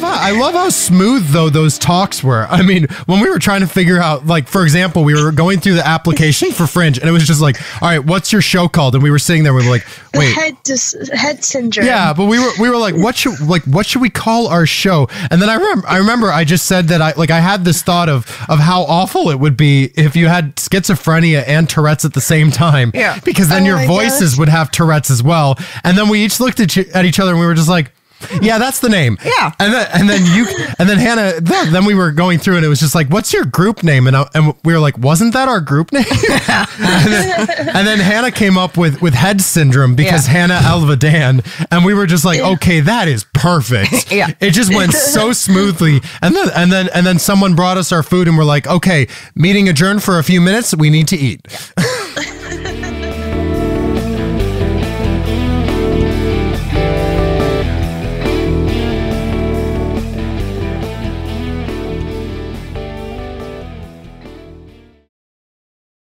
how, I love how smooth though those talks were. I mean, when we were trying to figure out, like for example, we were going through the application for Fringe, and it was just like, all right, what's your show called? And we were sitting there, we were like, wait, head dis- head syndrome. yeah, but we were we were like, what should like what should we call our show? And then I remember I remember I just said that I like I had this thought of of how awful it would be if you had schizophrenia and Tourette's at the same time. Yeah. because then Oh your voices gosh. would have Tourette's as well. And then we each looked at, at each other and we were just like. Yeah, that's the name. Yeah. and then and then you and then Hannah. Then, then we were going through and it was just like, "What's your group name?" And I, and we were like, "Wasn't that our group name?" and, then, and then Hannah came up with with head syndrome because Yeah. Hannah Elva Dan, and we were just like, "Okay, that is perfect." Yeah. it just went so smoothly. And then and then and then someone brought us our food and we're like, "Okay, meeting adjourned for a few minutes. We need to eat."